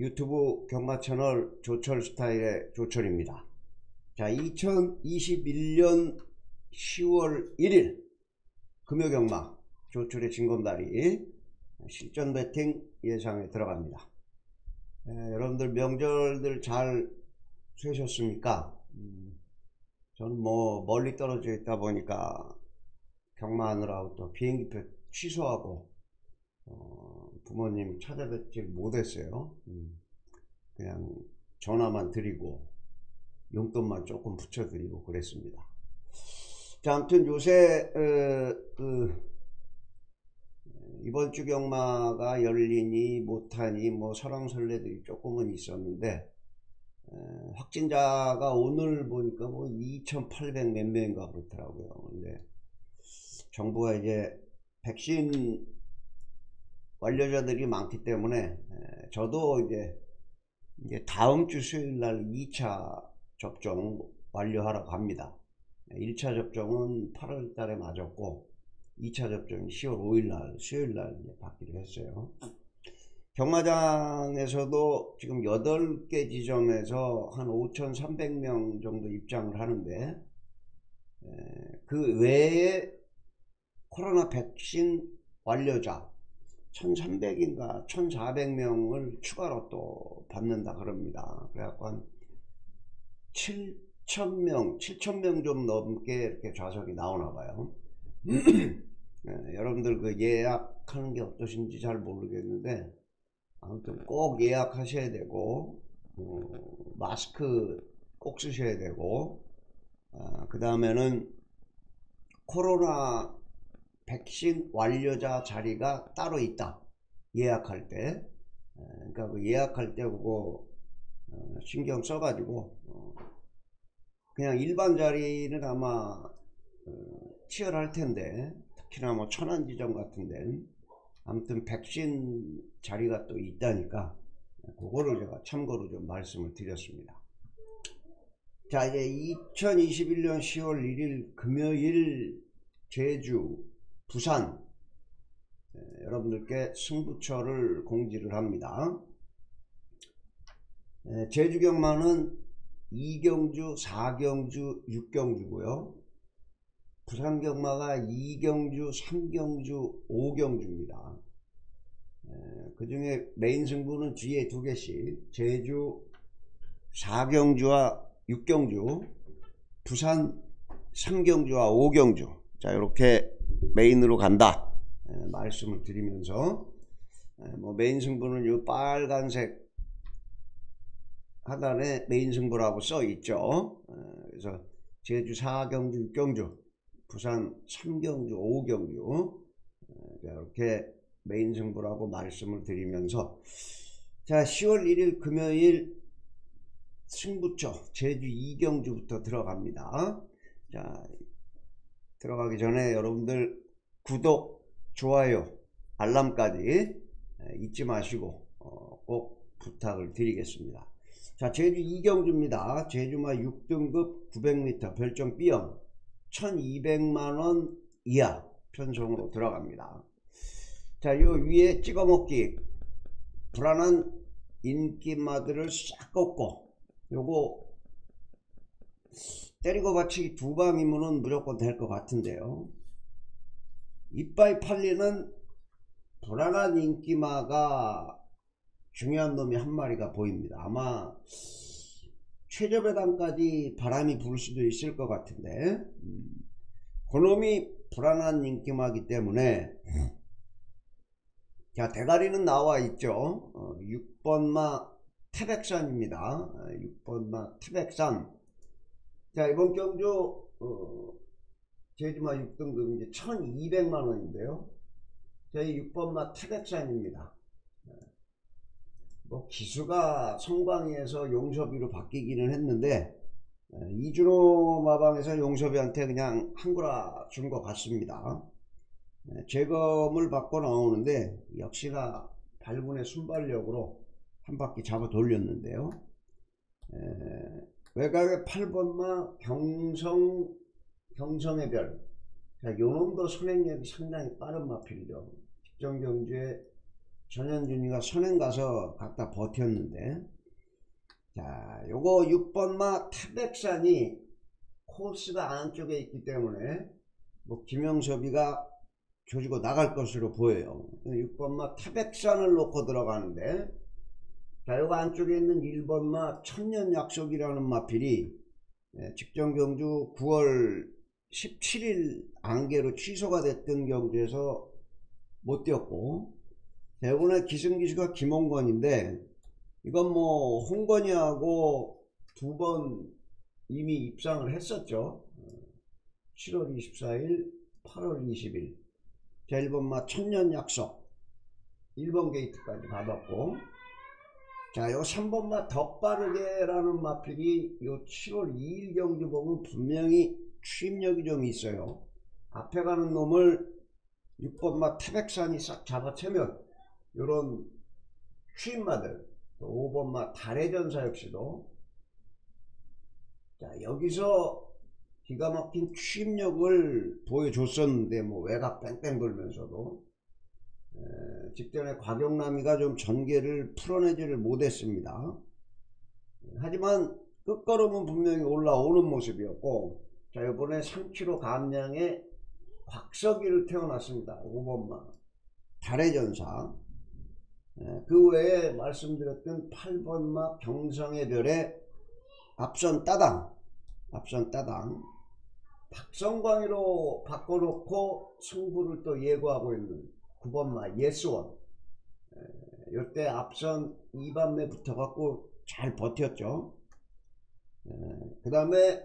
유튜브 경마 채널 조철 스타일의 조철입니다. 자 2021년 10월 1일 금요 경마 조철의 진검다리 실전 배팅 예상에 들어갑니다. 에, 여러분들 명절들 잘 쉬셨습니까? 음, 저는 뭐 멀리 떨어져 있다 보니까 경마하느라고 또 비행기표 취소하고 어, 부모님 찾아뵙질 못했어요. 음, 그냥 전화만 드리고 용돈만 조금 붙여드리고 그랬습니다. 자, 아무튼 요새 어, 그 이번 주 경마가 열리니 못하니 뭐 설왕설래들이 조금은 있었는데 에, 확진자가 오늘 보니까 뭐 2,800 몇 명인가 그렇더라고요. 근데 정부가 이제 백신 완료자들이 많기 때문에 저도 이제 이제 다음 주 수요일 날 2차 접종 완료하라고 합니다. 1차 접종은 8월 달에 맞았고 2차 접종이 10월 5일 날 수요일 날 받기로 했어요. 경마장에서도 지금 8개 지점에서 한 5,300명 정도 입장을 하는데 그 외에 코로나 백신 완료자 1300인가 1400명을 추가로 또 받는다 그럽니다. 그래갖고 한 7000명 7000명 좀 넘게 이렇게 좌석이 나오나 봐요. 네, 여러분들 그 예약하는 게 어떠신지 잘 모르겠는데 아무튼 꼭 예약하셔야 되고 어, 마스크 꼭 쓰셔야 되고 아, 그 다음에는 코로나 백신 완료자 자리가 따로 있다. 예약할 때. 그러니까 그 예약할 때 그거 어, 신경 써가지고 어, 그냥 일반 자리는 아마 어, 치열할 텐데 특히나 뭐 천안지점 같은데 아무튼 백신 자리가 또 있다니까 그거를 제가 참고로 좀 말씀을 드렸습니다. 자 이제 2021년 10월 1일 금요일 제주 부산 네, 여러분들께 승부처를 공지를 합니다. 네, 제주 경마는 2경주, 4경주, 6경주고요. 부산 경마가 2경주, 3경주, 5경주입니다. 네, 그 중에 메인 승부는 뒤에 두 개씩 제주 4경주와 6경주, 부산 3경주와 5경주 자 이렇게 메인으로 간다. 말씀을 드리면서 뭐 메인 승부는 이 빨간색 하단에 메인 승부라고 써 있죠. 그래서 제주 4경주 6경주 부산 3경주 5경주 이렇게 메인 승부라고 말씀을 드리면서 자 10월 1일 금요일 승부처 제주 2경주부터 들어갑니다. 자 들어가기 전에 여러분들 구독, 좋아요, 알람까지 잊지 마시고 어, 꼭 부탁을 드리겠습니다. 자 제주 이경주입니다. 제주마 6등급 900m 별점 B형 1200만원 이하 편성으로 들어갑니다. 자 요 위에 찍어먹기 불안한 인기마들을 싹 꺾고 요거 때리고 받치기 두 방이면 무조건 될 것 같은데요. 이빨 팔리는 불안한 인기마가 중요한 놈이 한 마리가 보입니다. 아마 최저배당까지 바람이 불 수도 있을 것 같은데 음, 그놈이 불안한 인기마기 때문에 자 대가리는 나와 있죠. 어, 6번마 태백산입니다. 6번마 태백산 자 이번 경주 어, 제주마 6등급 이제 1200만 원인데요. 저희 6번마 태백산입니다. 뭐 기수가 성광이에서 용섭이로 바뀌기는 했는데 이준호 마방에서 용섭이한테 그냥 한구라 준 것 같습니다. 재검을 받고 나오는데 역시나 발군의 순발력으로 한 바퀴 잡아 돌렸는데요 외곽의 8번마 경성 경성의 별. 자, 요놈도 선행력이 상당히 빠른 마필이죠. 직전 경주에 전현준이가 선행 가서 갖다 버텼는데. 자 요거 6번마 타백산이 코스가 안쪽에 있기 때문에 뭐 김영섭이가 조지고 나갈 것으로 보여요. 6번마 타백산을 놓고 들어가는데 자 요거 안쪽에 있는 1번 마 천년 약속이라는 마필이 예, 직전 경주 9월 17일 안개로 취소가 됐던 경주에서 못 뛰었고 자, 이번에 기승기수가 김홍건인데 이건 뭐 홍건이하고 두 번 이미 입상을 했었죠. 7월 24일 8월 20일. 자 1번마 천년 약속. 1번 게이트까지 받았고 자, 요 3번마 더 빠르게 라는 마필이 요 7월 2일 경주 보면 분명히 추임력이 좀 있어요. 앞에 가는 놈을 6번마 태백산이 싹 잡아채면 요런 추임마들 5번마 달의 전사 역시도 자 여기서 기가 막힌 추임력을 보여줬었는데 뭐 외곽 뺑뺑 돌면서도 에, 직전에 곽영남이가 좀 전개를 풀어내지를 못했습니다. 하지만 끝걸음은 분명히 올라오는 모습이었고 자 이번에 3km 감량에 곽석이를 태어났습니다. 5번마 달의 전사 그 외에 말씀드렸던 8번마 경성의 별의 앞선 따당 앞선 따당 박성광이로 바꿔놓고 승부를 또 예고하고 있는 9번마 예스원. 이때 앞선 2반매 붙어갖고 잘 버텼죠. 그 다음에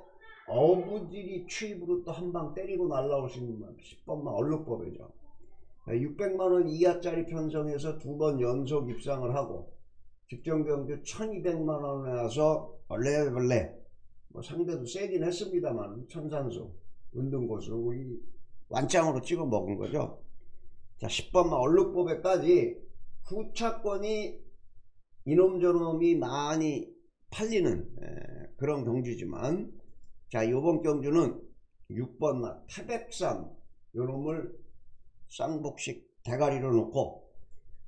어부질이 추입으로 또 한 방 때리고 날라오신 10번마 얼룩법이죠. 600만원 이하짜리 편성해서 두 번 연속 입상을 하고 직전경주 1200만원에 와서 원래원래 뭐 상대도 세긴 했습니다만 천산수 운동고수 우리 완짱으로 찍어 먹은 거죠 자 10번만 얼룩법에까지 후차권이 이놈 저놈이 많이 팔리는 에, 그런 경주지만 자 요번 경주는 6번만 태백산 요놈을 쌍복식 대가리로 놓고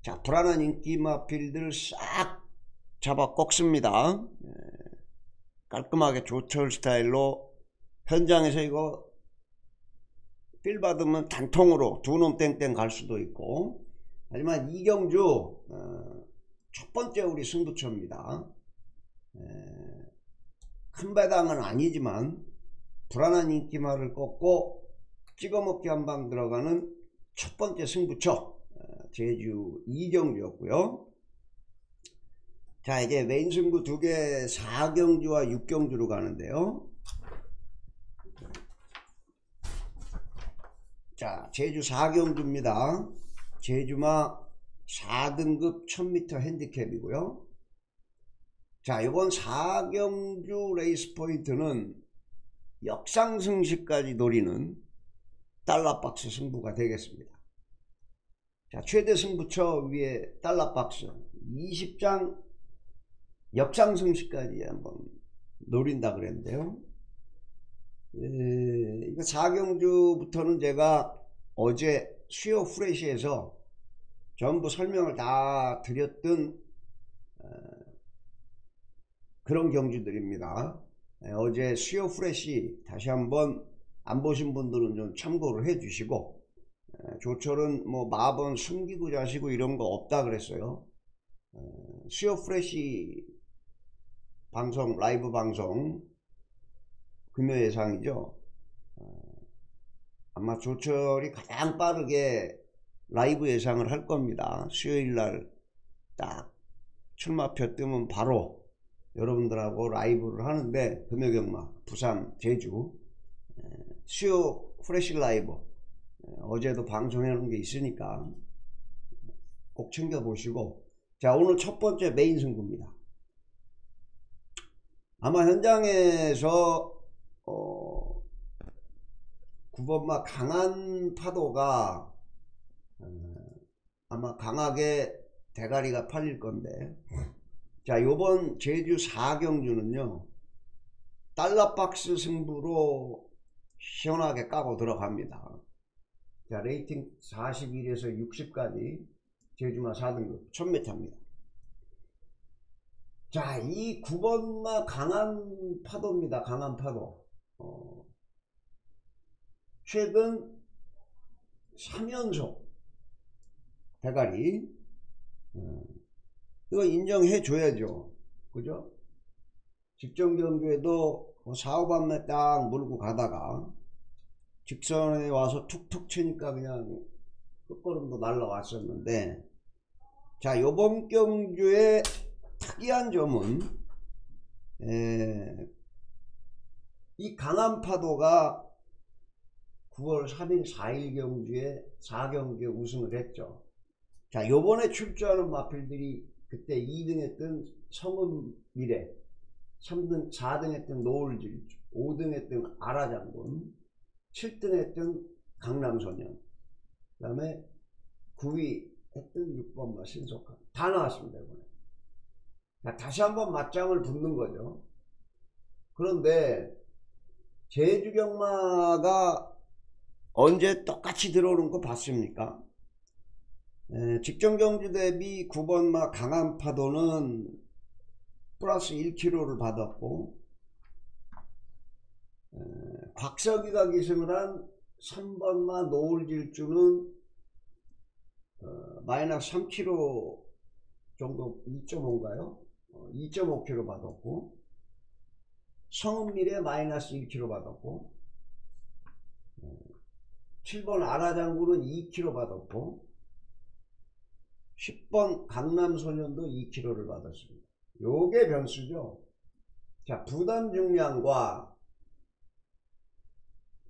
자 불안한 인기 마필들을 싹 잡아 꺾습니다. 에, 깔끔하게 조철 스타일로 현장에서 이거 필 받으면 단통으로 두 놈 땡땡 갈 수도 있고. 하지만 이경주 어, 첫 번째 우리 승부처입니다. 에, 큰 배당은 아니지만 불안한 인기말을 꺾고 찍어먹기 한 방 들어가는 첫 번째 승부처 어, 제주 이경주였고요. 자 이제 메인 승부 두 개 4경주와 6경주로 가는데요 자 제주 4경주입니다. 제주마 4등급 1000m 핸디캡이고요. 자 이번 4경주 레이스 포인트는 역상승시까지 노리는 달러박스 승부가 되겠습니다. 자 최대 승부처 위에 달러박스 20장 역상승시까지 한번 노린다 그랬는데요 에, 이거 4경주부터는 제가 어제 수요 프레시에서 전부 설명을 다 드렸던 어, 그런 경주들입니다. 에, 어제 수요 프레시 다시 한번 안 보신 분들은 좀 참고를 해 주시고 에, 조철은 뭐 마번 숨기고 자시고 이런 거 없다 그랬어요. 어, 수요 프레시 방송 라이브 방송 금요 예상이죠. 어, 아마 조철이 가장 빠르게 라이브 예상을 할 겁니다. 수요일 날 딱 출마표 뜨면 바로 여러분들하고 라이브를 하는데 금요경마 부산 제주 수요 fresh 라이브 어제도 방송해 놓은 게 있으니까 꼭 챙겨 보시고. 자 오늘 첫 번째 메인 승부입니다. 아마 현장에서 어, 9번마 강한 파도가 어, 아마 강하게 대가리가 팔릴 건데 자 요번 제주 4경주는요 달러박스 승부로 시원하게 까고 들어갑니다 자 레이팅 41에서 60까지 제주마 4등급 1000m입니다. 자, 이 9번마 강한 파도입니다. 강한 파도. 어, 최근 3연속 대가리. 어, 이거 인정해 줘야죠. 그죠? 직전 경주에도 뭐 4, 5번째 딱 물고 가다가 직선에 와서 툭툭 치니까 그냥 끝걸음도 날라왔었는데 자 요번 경주의 특이한 점은 에, 이 강한 파도가 9월 3일 4일 경주에 4경주에 우승을 했죠. 자 요번에 출전하는 마필들이 그때 2등 했던 성은 미래 3등 4등 했던 노을질주 5등 했던 아라장군 7등 했던 강남소년 그 다음에 9위 했던 6번마 신속함 다 나왔습니다 이번에. 자, 다시 한번 맞짱을 붙는 거죠. 그런데 제주경마가 언제 똑같이 들어오는 거 봤습니까 에, 직전 경주 대비 9번마 강한 파도는 플러스 1kg를 받았고 에, 곽석이가 기승을 한 3번마 노을질주는 어, 마이너스 3kg 정도 2.5인가요? 어, 2.5kg 받았고 성은밀에 마이너스 1kg 받았고 어, 7번 아라장군은 2kg 받았고 10번 강남소년도 2kg를 받았습니다. 요게 변수죠. 자 부담 중량과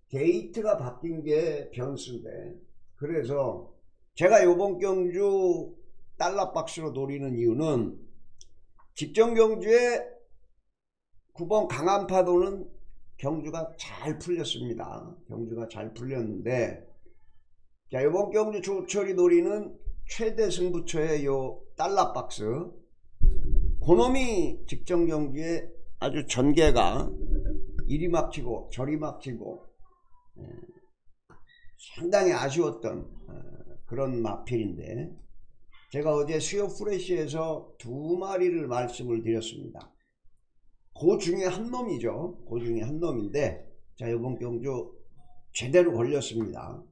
게이트가 바뀐 게 변수인데 그래서 제가 요번 경주 달러 박스로 노리는 이유는 직전 경주에 9번 강한 파도는 경주가 잘 풀렸습니다. 경주가 잘 풀렸는데 자 요번 경주 조철이 노리는 최대 승부처의 요 달러박스 그놈이 직전 경주에 아주 전개가 이리 막히고 저리 막히고 예, 상당히 아쉬웠던 어, 그런 마필인데 제가 어제 수요 프레시에서 두 마리를 말씀을 드렸습니다. 그 중에 한 놈이죠. 그 중에 한 놈인데 자 이번 경주 제대로 걸렸습니다.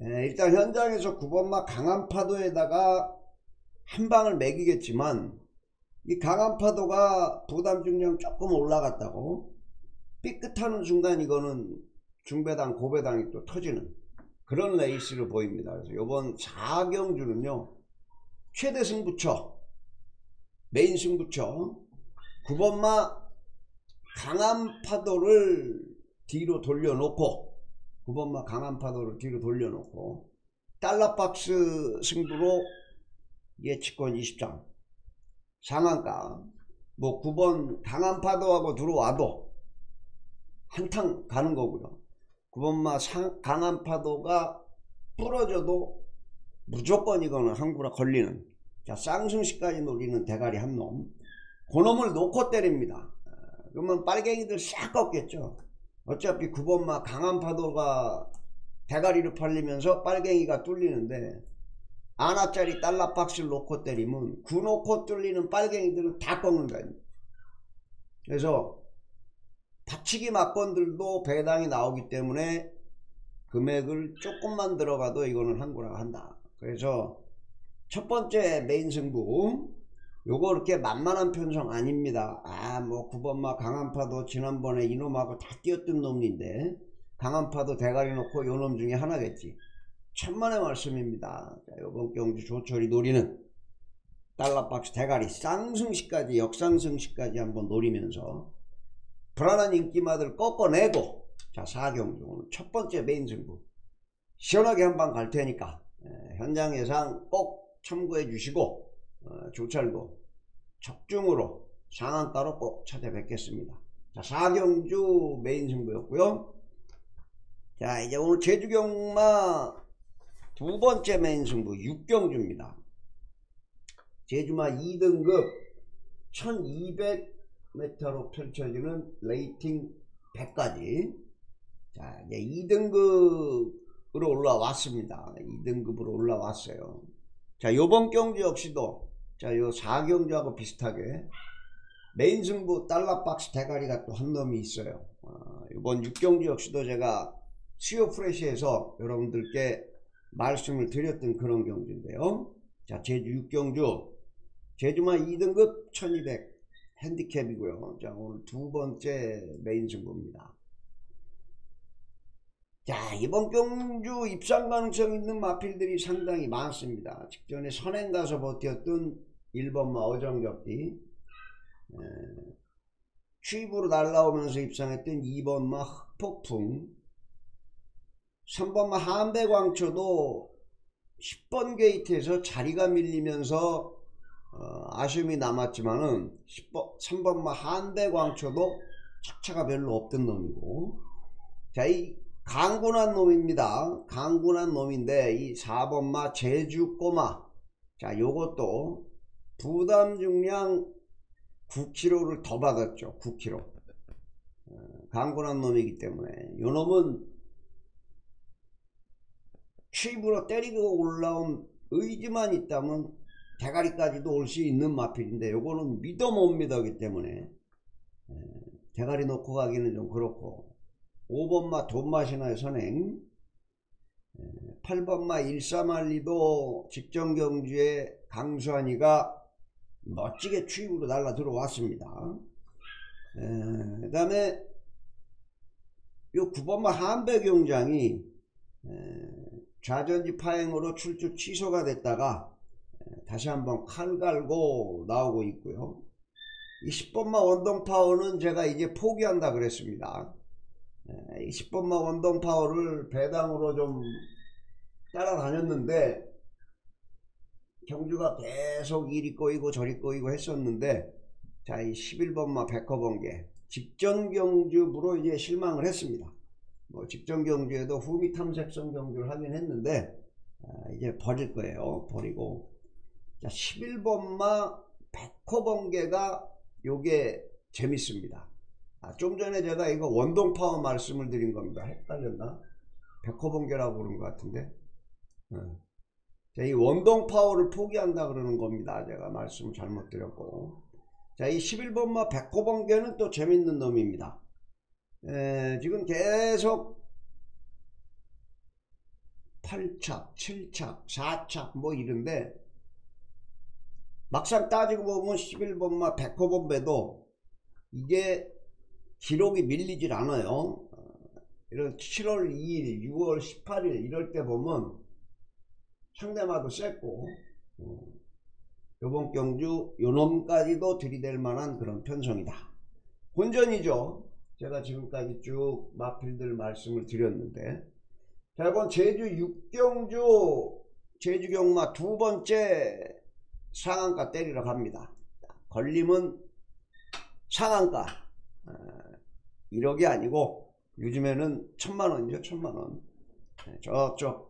에, 일단 현장에서 9번마 강한 파도에다가 한 방을 매기겠지만 이 강한 파도가 부담 중량 조금 올라갔다고 삐끗하는 순간 이거는 중배당 고배당이 또 터지는 그런 레이스를 보입니다. 그래서 이번 4경주는요 최대 승부처 메인 승부처 9번마 강한 파도를 뒤로 돌려놓고 9번마 강한 파도를 뒤로 돌려놓고 달러박스 승부로 예측권 20장. 상한가 뭐 9번 강한 파도하고 들어와도 한탕 가는 거고요. 9번마 상, 강한 파도가 부러져도 무조건 이거는 항구라 걸리는 자 쌍승시까지 노리는 대가리 한놈. 그놈을 놓고 때립니다 그러면 빨갱이들 싹 꺾겠죠. 어차피 9번마 강한 파도가 대가리로 팔리면서 빨갱이가 뚫리는데 아나짜리 달러 박스를 놓고 때리면 구 놓고 뚫리는 빨갱이들은 다 꺾는다 그래서 받치기 막건들도 배당이 나오기 때문에 금액을 조금만 들어가도 이거는 한구라 한다. 그래서 첫 번째 메인 승부 요거 그렇게 만만한 편성 아닙니다. 아 뭐 9번마 강한파도 지난번에 이놈하고 다 뛰었던 놈인데 강한파도 대가리 놓고 요놈 중에 하나겠지. 천만의 말씀입니다. 자, 요번 경주 조철이 노리는 달러박스 대가리 쌍승식까지 역쌍승식까지 한번 노리면서 불안한 인기마들 꺾어내고 자 4경주 첫 번째 메인 승부. 시원하게 한방 갈 테니까 에, 현장 예상 꼭 참고해 주시고 어, 조철도 적중으로 상한가로 꼭 찾아뵙겠습니다. 자, 4경주 메인 승부였고요. 자, 이제 오늘 제주경마 두 번째 메인 승부 6경주입니다. 제주마 2등급 1200m로 펼쳐지는 레이팅 100까지 자, 이제 2등급으로 올라왔습니다. 2등급으로 올라왔어요. 자 요번 경주 역시도 자요 4경주하고 비슷하게 메인 승부 달러 박스 대가리가 또 한 놈이 있어요. 어, 이번 6경주 역시도 제가 수요 프레시에서 여러분들께 말씀을 드렸던 그런 경주인데요. 자 제주 6경주. 제주만 2등급 1200 핸디캡이고요. 자 오늘 두 번째 메인 승부입니다. 자 이번 경주 입상 가능성 있는 마필들이 상당히 많습니다. 직전에 선행 가서 버텼던 1번마 어정적디 취입으로 날라오면서 입상했던 2번마 흑폭풍. 3번마 한배광초도 10번 게이트에서 자리가 밀리면서 어, 아쉬움이 남았지만은 10번, 3번마 한배광초도 착차가 별로 없던 놈이고. 자 이 강군한 놈입니다. 강군한 놈인데 이 4번마 제주꼬마. 자 요것도 부담 중량 9kg를 더 받았죠. 9kg 어, 강군한 놈이기 때문에 요 놈은 취입으로 때리고 올라온 의지만 있다면 대가리까지도 올 수 있는 마필인데 요거는 믿어 못 믿어기 때문에 대가리 놓고 가기는 좀 그렇고 5번마 돈맛이나의 선행 8번마 일사만리도 직전경주에 강수환이가 멋지게 추입으로 날라 들어왔습니다. 그 다음에 요 9번마 한배경장이 좌전지 파행으로 출주 취소가 됐다가 다시 한번 칼 갈고 나오고 있고요. 이 10번마 원동파워는 제가 이제 포기한다 그랬습니다. 10번마 원동 파워를 배당으로 좀 따라다녔는데 경주가 계속 이리 꼬이고 저리 꼬이고 했었는데 자 이 11번마 백허번개 직전 경주부로 이제 실망을 했습니다 뭐 직전 경주에도 후미 탐색성 경주를 하긴 했는데 아, 이제 버릴 거예요 버리고 자 11번마 백호번개가 요게 재밌습니다 아, 좀 전에 제가 이거 원동파워 말씀을 드린 겁니다. 헷갈렸나? 백호번개라고 그런 것 같은데. 어. 이 원동 파워를 포기한다 그러는 겁니다. 제가 말씀 잘못 드렸고. 자, 이 11번마 백호번개는 또 재밌는 놈입니다. 에, 지금 계속 8착, 7착, 4착 뭐 이런데 막상 따지고 보면 11번마 백호번배도 이게 기록이 밀리질 않아요. 이런 7월 2일, 6월 18일 이럴 때 보면 상대마도 셌고 어, 요번 경주 요놈까지도 들이댈 만한 그런 편성이다. 본전이죠. 제가 지금까지 쭉 마필들 말씀을 드렸는데 자 이번 제주 6경주 제주 경마 두 번째 상한가 때리러 갑니다. 걸림은 상한가 1억이 아니고 요즘에는 천만원이죠 천만원 네, 저쪽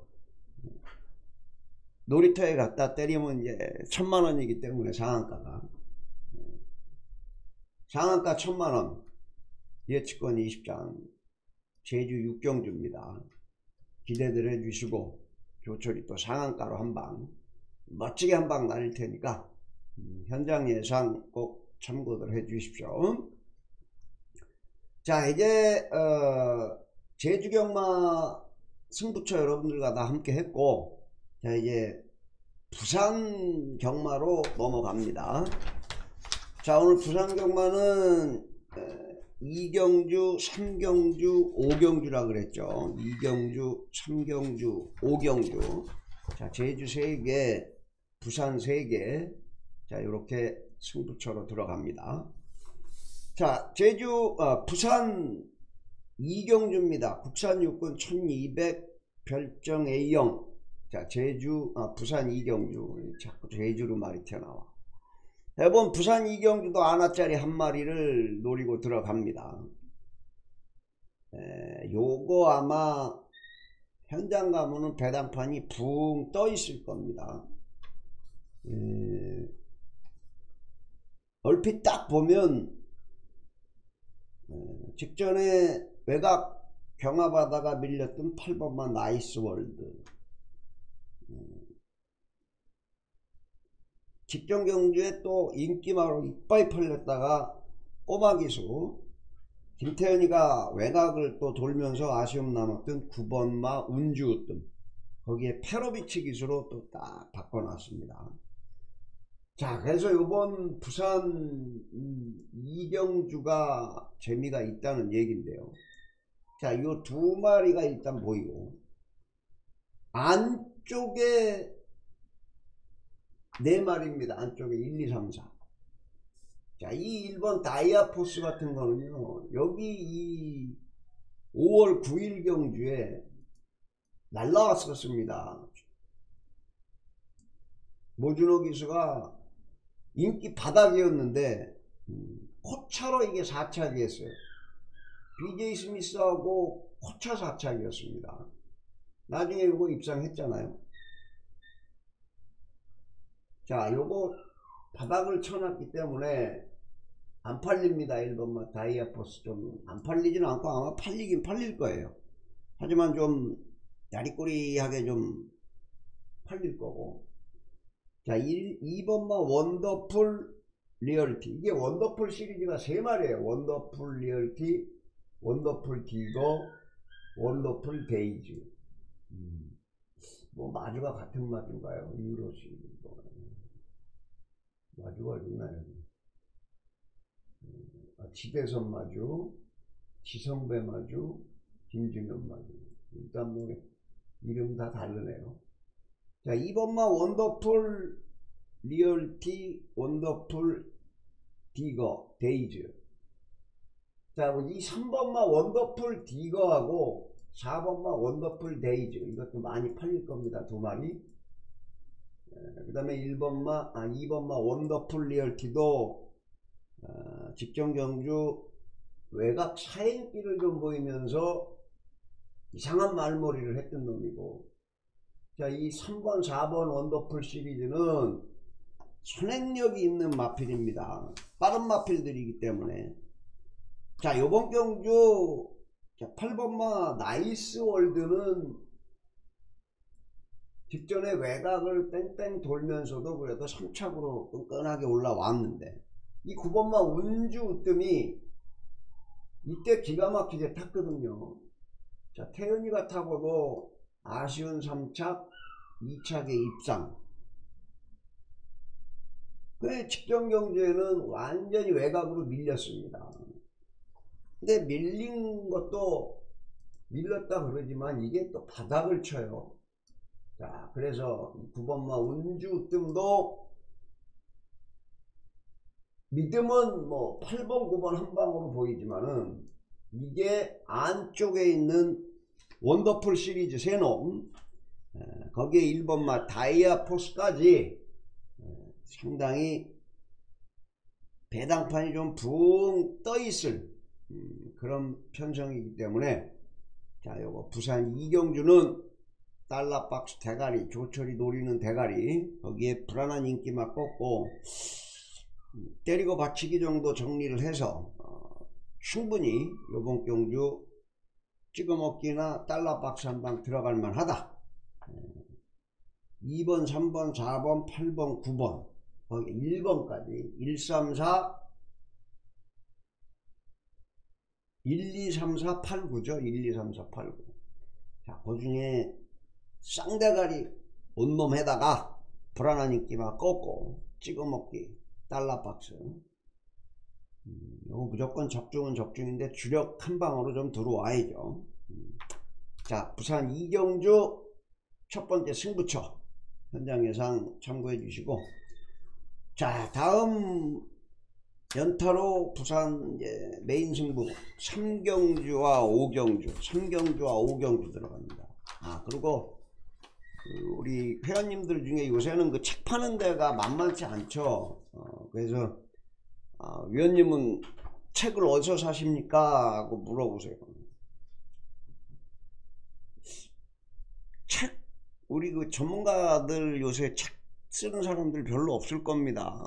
놀이터에 갖다 때리면 이제 천만 원이기 때문에 상한가가. 네. 상한가 천만 원. 예측권 20장. 제주 6경주입니다. 기대들 해주시고 조철이 또 상한가로 한방 멋지게 한 방 날릴 테니까 음, 현장 예상 꼭 참고들 해 주십시오. 자 이제 어, 제주 경마 승부처 여러분들과 다 함께 했고 자 이제 부산 경마로 넘어갑니다. 자 오늘 부산 경마는 2경주 3경주 5경주라 그랬죠. 2경주 3경주 5경주. 자 제주 3개 부산 3개. 자 이렇게 승부처로 들어갑니다. 자 제주 어, 부산 이경주입니다. 국산 육군 1200 별정 A형 자 제주 어, 부산 이경주 자꾸 제주로 말이 튀어나와 대본 부산 이경주도 아나짜리 한 마리를 노리고 들어갑니다. 에, 요거 아마 현장 가면은 배당판이 붕 떠 있을 겁니다. 에, 얼핏 딱 보면 어, 직전에 외곽 경합하다가 밀렸던 8번마 나이스 월드 어, 직전 경주에 또 인기마로 이빠이 팔렸다가 꼬마 기수 김태현이가 외곽을 또 돌면서 아쉬움 남았던 9번마 운주우뜸 거기에 페로비치 기수로 또 딱 바꿔놨습니다. 자 그래서 이번 부산 음, 이경주가 재미가 있다는 얘기인데요. 자, 이 두 마리가 일단 보이고 안 쪽에 네 마리입니다. 안쪽에 1, 2, 3, 4. 자, 이 1번 다이아포스 같은 거는요. 여기 이 5월 9일 경주에 날라왔었습니다. 모준호 기수가 인기 바닥이었는데 음, 코차로 이게 4차기 했어요. BJ 스미스하고 코차 4차기였습니다. 나중에 이거 입상했잖아요. 자, 요거 바닥을 쳐놨기 때문에 안 팔립니다. 1번마 다이아포스 좀 안 팔리지는 않고 아마 팔리긴 팔릴 거예요. 하지만 좀 야리꼬리하게 좀 팔릴 거고. 자, 1, 2번마 원더풀 리얼티. 이게 원더풀 시리즈가 세 마리예요. 원더풀 리얼티, 원더풀 디거, 원더풀 데이즈. 음. 뭐 마주가 같은 마주인가요? 유로시. 마주가 있나요? 아, 지대선 마주, 지성배 마주, 김진현 마주. 일단 뭐 이름 다 다르네요. 자, 2번마 원더풀 리얼티 원더풀 디거 데이즈. 자, 이 3번마 원더풀 디거하고 4번마 원더풀 데이즈. 이것도 많이 팔릴 겁니다. 두 마리. 그 다음에 1번마, 아, 2번마 원더풀 리얼티도 어, 직전 경주 외곽 사행끼를 좀 보이면서 이상한 말몰이를 했던 놈이고 자, 이 3번, 4번 원더풀 시리즈는 선행력이 있는 마필입니다. 빠른 마필들이기 때문에 자, 요번 경주 자, 8번마 나이스 월드는 직전에 외곽을 뺑뺑 돌면서도 그래도 3착으로 끈끈하게 올라왔는데 이 9번마 운주 으뜸이 이때 기가 막히게 탔거든요. 자, 태연이가 타고도 아쉬운 3착, 2착의 입상. 그 직전 경주에는 완전히 외곽으로 밀렸습니다. 근데 밀린 것도 밀렸다 그러지만 이게 또 바닥을 쳐요. 자, 그래서 9번마 운주 뜸도 믿음은 뭐 8번, 9번 한 방으로 보이지만은 이게 안쪽에 있는 원더풀 시리즈 세놈 거기에 1번마 다이아 포스까지 상당히 배당판이 좀 붕 떠있을 음, 그런 편성이기 때문에 자 요거 부산 이경주는 달러박스 대가리 조철이 노리는 대가리 거기에 불안한 인기만 꺾고 때리고 받치기 정도 정리를 해서 어, 충분히 요번 경주 찍어먹기나 달러박스 한 방 들어갈 만하다. 2번 3번 4번 8번 9번 거기 1번까지. 1 3 4 1 2 3 4 8 9죠. 1 2 3 4 8 9 자, 그 중에 쌍대가리 온몸에다가 불안한 인기만 꺾고 찍어먹기 달러박스. 음, 이거 무조건 적중은 적중인데 주력 한 방으로 좀 들어와야죠. 음. 자 부산 이경주 첫 번째 승부처. 현장 예상 참고해 주시고. 자 다음 연타로 부산 이제 메인 승부 3경주와 5경주 3경주와 5경주 들어갑니다 아 그리고 그 우리 회원님들 중에 요새는 그 책 파는 데가 만만치 않죠. 어, 그래서 어, 위원님은 책을 어디서 사십니까? 하고 물어보세요. 책 우리 그 전문가들 요새 책 쓰는 사람들 별로 없을 겁니다.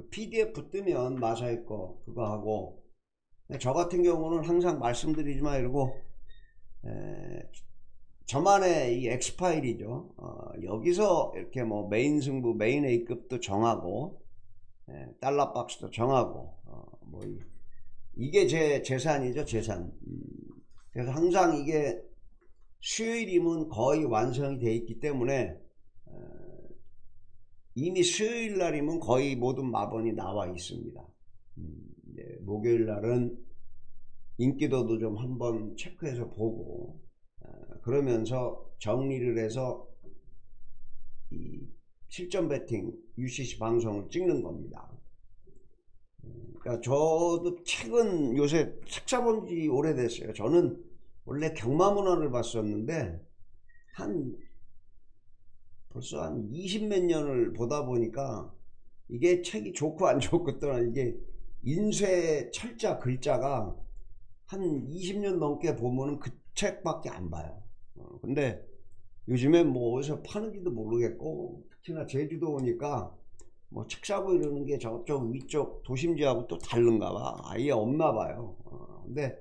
그 PDF 뜨면 마사회 거 그거 하고 저 같은 경우는 항상 말씀드리지만 이러고 에, 저만의 이 엑스파일이죠. 어, 여기서 이렇게 뭐 메인 승부, 메인 A급도 정하고, 예, 달러 박스도 정하고, 어, 뭐 이, 이게 제 재산이죠, 재산. 음, 그래서 항상 이게 수요일이면 거의 완성이 돼 있기 때문에 어, 이미 수요일 날이면 거의 모든 마번이 나와 있습니다. 음, 이제 목요일 날은 인기도도 좀 한번 체크해서 보고 어, 그러면서 정리를 해서 이 실전 배팅 UCC 방송을 찍는 겁니다. 음, 그러니까 저도 책은 요새 책 잡은 지 오래됐어요. 저는 원래 경마 문화를 봤었는데 한 벌써 한 20 몇 년을 보다 보니까 이게 책이 좋고 안 좋고 또한 이게 인쇄 철자 글자가 한 20년 넘게 보면은 그 책밖에 안 봐요. 어, 근데 요즘에 뭐 어디서 파는지도 모르겠고 특히나 제주도 오니까 뭐 책 사고 이러는 게 저쪽 위쪽 도심지하고 또 다른가 봐. 아예 없나 봐요. 어, 근데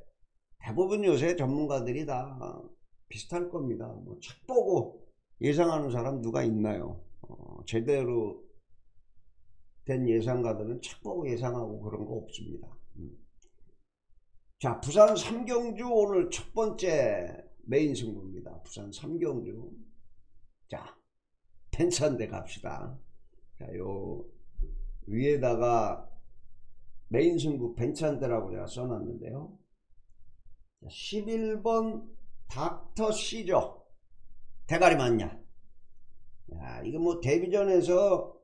대부분 요새 전문가들이 다 비슷할 겁니다. 뭐 책 보고 예상하는 사람 누가 있나요? 어, 제대로 된 예상가들은 책 보고 예상하고 그런 거 없습니다. 음. 자, 부산 삼경주 오늘 첫 번째 메인 승부입니다. 부산 삼경주. 자, 펜션대 갑시다. 자, 요 위에다가 메인 승부 벤찬대라고 제가 써놨는데요. 11번 닥터 시죠. 대가리 맞냐? 야, 이거 뭐 데뷔전에서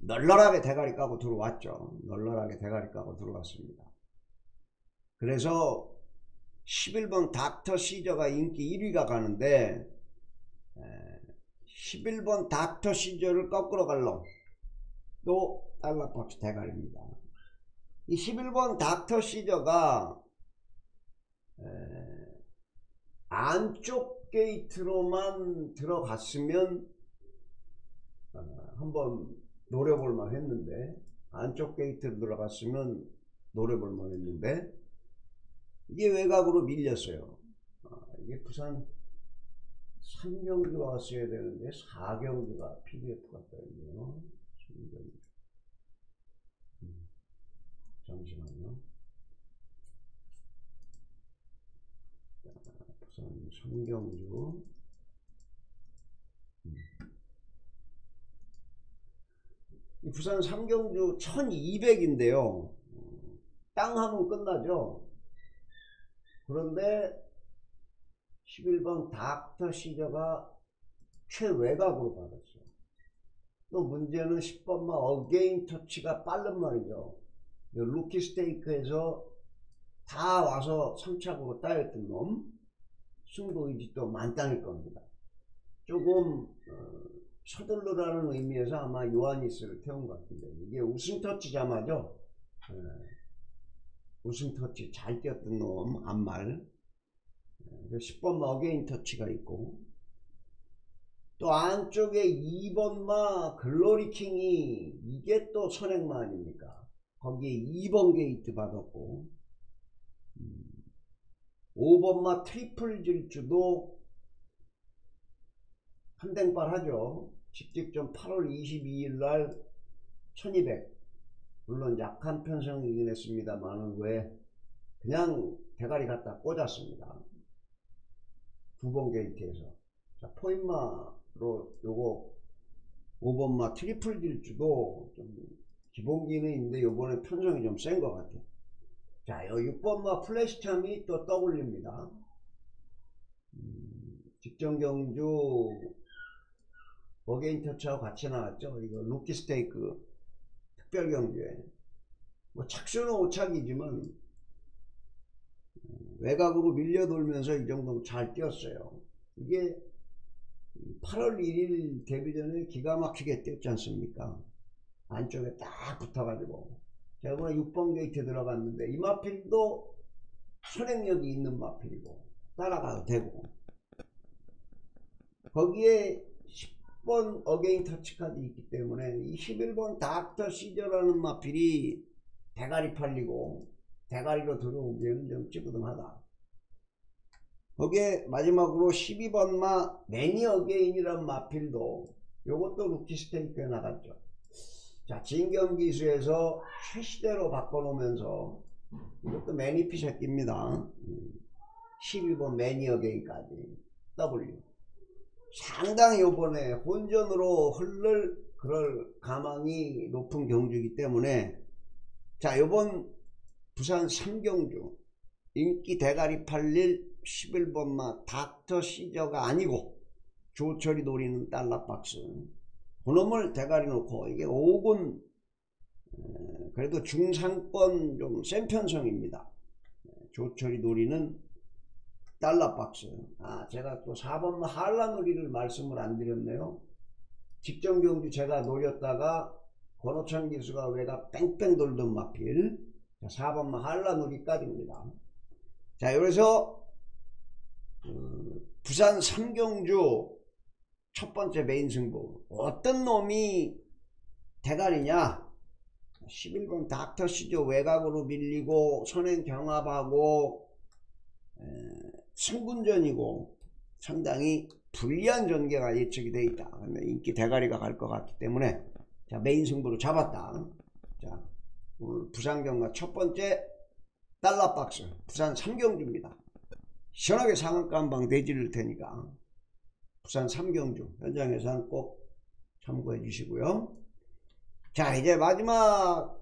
널널하게 대가리 까고 들어왔죠. 널널하게 대가리 까고 들어왔습니다. 그래서 11번 닥터 시저가 인기 1위가 가는데 11번 닥터 시저를 거꾸로 갈로 또 달러박스 대가리입니다. 이 11번 닥터 시저가 안쪽 게이트로만 들어갔으면 어, 한번 노려볼 만 했는데 안쪽 게이트로 들어갔으면 노려볼 만 했는데 이게 외곽으로 밀렸어요. 아, 이게 부산 3경주가 왔어야 되는데 4경주가 PDF가 떠있네요. 3경주 음, 잠시만요 부산 성경주 음. 부산 삼경주 1200인데요. 땅 하면 끝나죠? 그런데 11번 닥터 시저가 최외곽으로 받았어요. 또 문제는 10번마 어게인 터치가 빠른 말이죠. 루키 스테이크에서 다 와서 3착으로 따였던 놈 승부 의지도 만땅일 겁니다. 조금 어, 서둘러라는 의미에서 아마 요하니스를 태운 것 같은데 이게 우승 터치 자마죠. 네. 우승 터치 잘 뛰었던 놈 암말 10번 어게인 터치가 있고 또 안쪽에 2번마 글로리킹이 이게 또 선행마 아닙니까 거기에 2번 게이트 받았고 5번마 트리플 질주도 한댕발 하죠. 직직전 8월 22일 날 1200. 물론 약한 편성이긴 했습니다만은 왜 그냥 대가리 갖다 꽂았습니다. 두 번 게이트에서. 자, 포인마로 요거 5번마 트리플 질주도 좀 기본기는 있는데 요번에 편성이 좀 센 것 같아요. 자, 요 6번마 플래시참이 또 떠올립니다. 음, 직전 경주 어게인 터치하고 같이 나왔죠. 이거 루키 스테이크 특별 경주에. 뭐 착수는 오착이지만 음, 외곽으로 밀려 돌면서 이 정도 잘 뛰었어요. 이게 8월 1일 데뷔전에 기가 막히게 뛰었지 않습니까? 안쪽에 딱 붙어가지고 자, 이번에 6번 게이트 들어갔는데 이 마필도 선행력이 있는 마필이고 따라가도 되고 거기에 10번 어게인 터치카드 있기 때문에 이 11번 닥터 시저라는 마필이 대가리 팔리고 대가리로 들어오기에는 좀 찌부둥하다 거기에 마지막으로 12번 마 매니 어게인이란 마필도 요것도 루키 스테이크에 나갔죠. 자, 진경기수에서 최시대로 바꿔놓으면서 이것도 메니피 새끼입니다. 12번 매니 어게인까지 W. 상당히 요번에 혼전으로 흐를 그럴 가망이 높은 경주이기 때문에 자 요번 부산 삼경주 인기 대가리 팔릴 11번마 닥터 시저가 아니고 조철이 노리는 달러박스 그놈을 대가리 놓고 이게 5군 그래도 중상권 좀 센 편성입니다. 조철이 노리는 달러박스. 아 제가 또 4번마 한라누리를 말씀을 안 드렸네요. 직전 경주 제가 노렸다가 권호찬 기수가 외가 뺑뺑 돌던 마필. 자, 4번마 한라누리까지입니다. 자 그래서 음, 부산 삼경주 첫 번째 메인 승부. 어떤 놈이 대가리냐? 11번 닥터 시조 외곽으로 밀리고 선행 경합하고 에, 승군전이고 상당히 불리한 전개가 예측이 되어 있다. 인기 대가리가 갈 것 같기 때문에 자 메인 승부로 잡았다. 자 오늘 부산경마 첫 번째 달러박스. 부산 삼경주입니다. 시원하게 상한가 한방 내지를 테니까 부산 삼경주 현장 예상 꼭 참고해 주시고요. 자 이제 마지막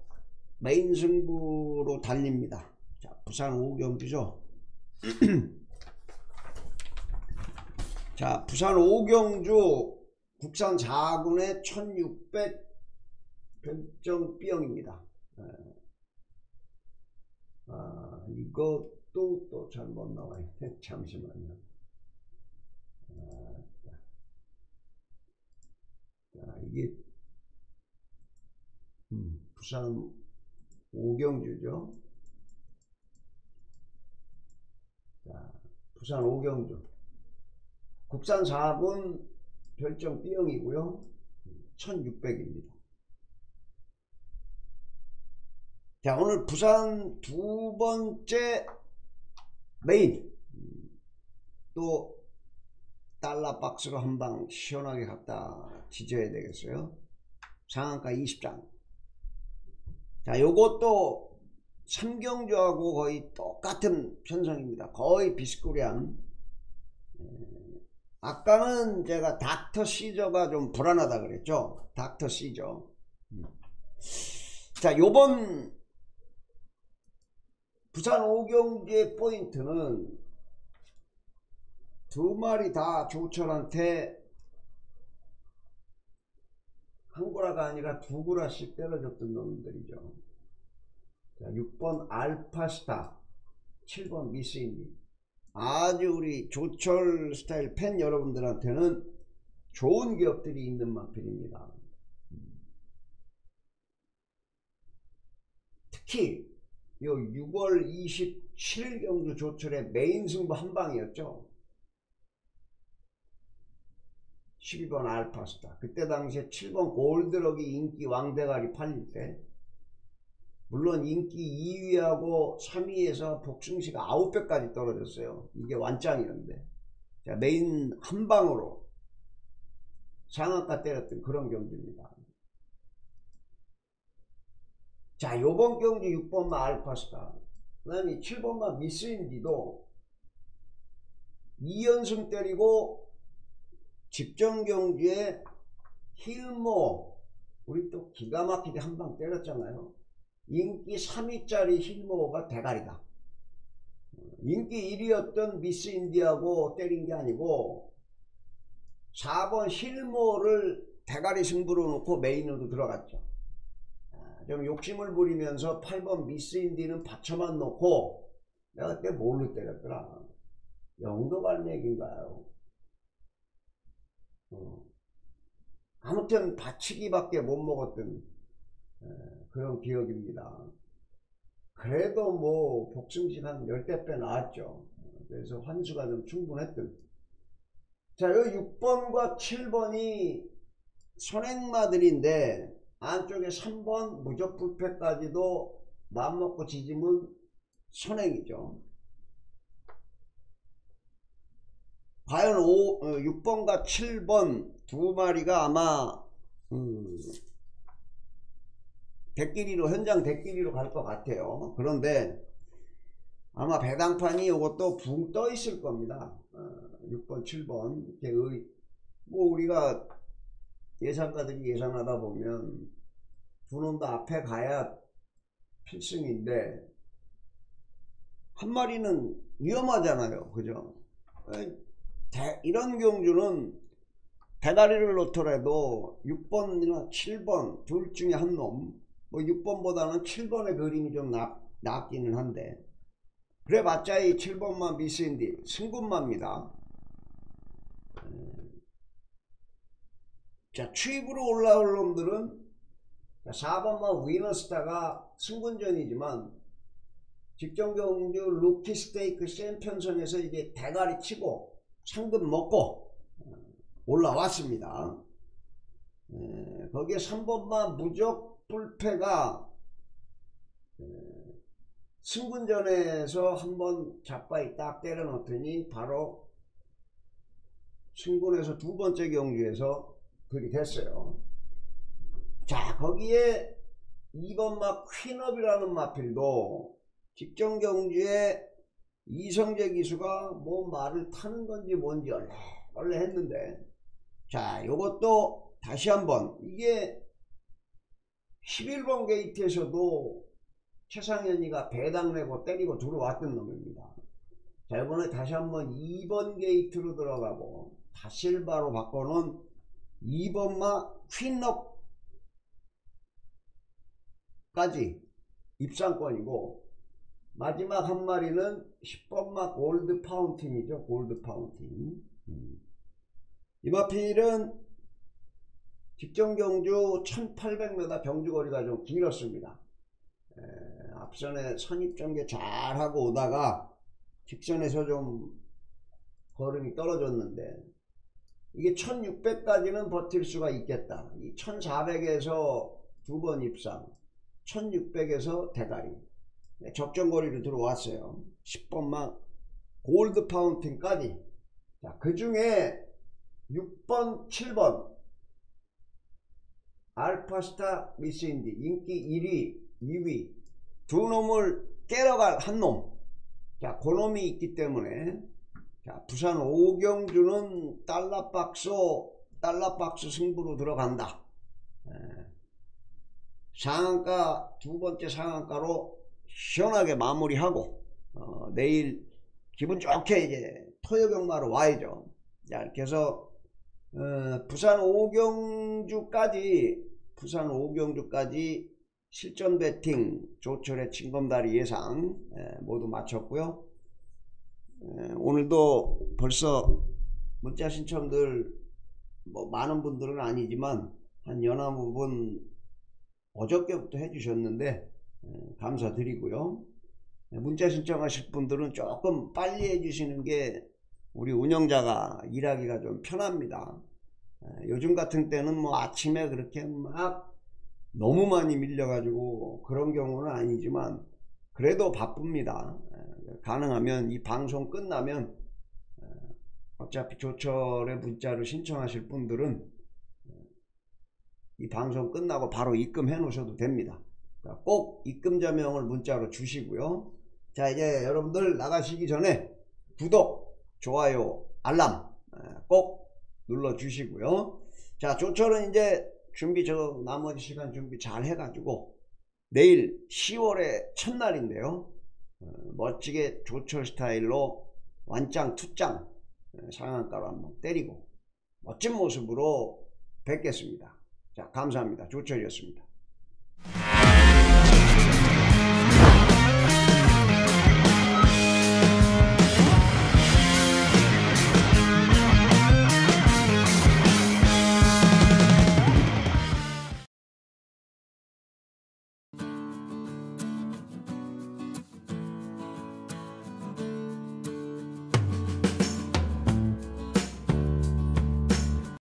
메인 승부로 달립니다. 자 부산 5경주죠? 자 부산 5경주 국산 4군의 1600 별정 B형입니다. 아, 이것도 또 잘 못 나와요. 잠시만요. 아, 자, 이게 음, 부산 오경주죠. 자, 부산 오경주. 국산 4분 별정 B형이고요. 1600입니다. 자 오늘 부산 두 번째 메인 또 달러 박스로 한 방 시원하게 갖다 지져야 되겠어요? 상한가 20장. 자 요것도 삼경주하고 거의 똑같은 편성입니다. 거의 비스꾸리한 아까는 제가 닥터 시저가 좀 불안하다 그랬죠? 닥터 시저. 자 요번 부산 오경주의 포인트는 두 마리 다 조철한테 한 구라가 아니라 두 구라씩 때려줬던 놈들이죠. 자, 6번 알파스타, 7번 미스인디. 아주 우리 조철 스타일 팬 여러분들한테는 좋은 기업들이 있는 마필입니다. 특히 요 6월 27일 경주 조철의 메인 승부 한 방이었죠. 12번 알파스타. 그때 당시에 7번 골드럭이 인기 왕대가리 팔릴 때 물론 인기 2위하고 3위에서 복승시가 9배까지 떨어졌어요. 이게 완짱이었는데 자, 메인 한 방으로 상한가 때렸던 그런 경주입니다. 자 요번 경주 6번마 알파스타 그 다음에 7번마 미스인디도 2연승 때리고 집정 경주에 힐모 우리 또 기가 막히게 한 방 때렸잖아요. 인기 3위짜리 힐모가 대가리다. 인기 1위였던 미스 인디하고 때린 게 아니고 4번 힐모를 대가리 승부로 놓고 메인으로 들어갔죠. 좀 욕심을 부리면서 8번 미스 인디는 받쳐만 놓고 내가 그때 뭘로 때렸더라. 영도 갈매기인가요 어. 아무튼 받치기밖에 못 먹었던 에, 그런 기억입니다 그래도 뭐 복승식 한 열대 배 나왔죠 그래서 환수가 좀 충분했던 자, 요 6번과 7번이 선행마들인데 안쪽에 3번 무적불패까지도 맘먹고 지지면 선행이죠. 과연 5, 6번과 7번 두 마리가 아마 음, 대끼리로 현장 대끼리로 갈 것 같아요. 그런데 아마 배당판이 이것도 붕 떠 있을 겁니다. 어, 6번, 7번 이렇게 의, 뭐 우리가 예상가들이 예상하다 보면 두 놈도 앞에 가야 필승인데 한 마리는 위험하잖아요. 그죠? 대, 이런 경주는 대가리를 놓더라도 6번이나 7번 둘 중에 한 놈, 뭐 6번보다는 7번의 그림이 좀 낫, 낫기는 한데, 그래봤자 이 7번만 미스인디 승군마입니다. 자, 추입으로 올라올 놈들은 4번만 위너스타가 승군전이지만 직전 경주 루키 스테이크 챔피언선에서 이게 대가리 치고 상금 먹고 어, 올라왔습니다. 에, 거기에 3번만 무적 불패가 에, 승군전에서 한번 잡바이 딱 때려 넣더니 바로 승군에서 두 번째 경주에서 들이댔어요. 자 거기에 2번 막 퀸업이라는 마필도 직전 경주에 이성재 기수가 뭐 말을 타는 건지 뭔지 원래 원래 했는데 자 요것도 다시 한번 이게 11번 게이트에서도 최상현이가 배당 내고 때리고 들어왔던 놈입니다. 자 이번에 다시 한번 2번 게이트로 들어가고 다실바로 바꿔놓은 2번마 퀸업까지 입상권이고 마지막 한 마리는 10번마 골드 파운틴이죠. 골드 파운틴. 음. 이마필은 직전 경주 1800m 경주거리가 좀 길었습니다. 에, 앞선에 선입전개 잘하고 오다가 직선에서 좀 걸음이 떨어졌는데 이게 1600까지는 버틸 수가 있겠다. 이 1400에서 두 번 입상 1600에서 대가리 네, 적정거리로 들어왔어요. 10번만 골드 파운틴까지 자, 그 중에 6번, 7번 알파스타 미스인디 인기 1위, 2위 두 놈을 깨러갈 한 놈. 자, 그 놈이 있기 때문에 자, 부산 오경주는 달러박스 달러박스 승부로 들어간다. 에, 상한가 두 번째 상한가로 시원하게 마무리하고 어, 내일 기분 좋게 이제 토요경마로 와야죠. 자, 이렇게 해서 어, 부산 오경주까지 부산 오경주까지 실전 배팅 조철의 칭검다리 예상 에, 모두 마쳤고요. 에, 오늘도 벌써 문자 신청들 뭐 많은 분들은 아니지만 한 연합 분 어저께부터 해주셨는데 감사드리고요. 문자 신청하실 분들은 조금 빨리 해주시는 게 우리 운영자가 일하기가 좀 편합니다. 요즘 같은 때는 뭐 아침에 그렇게 막 너무 많이 밀려가지고 그런 경우는 아니지만 그래도 바쁩니다. 가능하면 이 방송 끝나면 어차피 조철의 문자를 신청하실 분들은 이 방송 끝나고 바로 입금해 놓으셔도 됩니다. 꼭 입금자명을 문자로 주시고요. 자 이제 여러분들 나가시기 전에 구독, 좋아요, 알람 꼭 눌러 주시고요. 자 조철은 이제 준비 저 나머지 시간 준비 잘 해가지고 내일 10월의 첫날인데요. 어, 멋지게 조철 스타일로 완짱 투짱 상한가로 한번 때리고 멋진 모습으로 뵙겠습니다. 자 감사합니다. 조철이었습니다.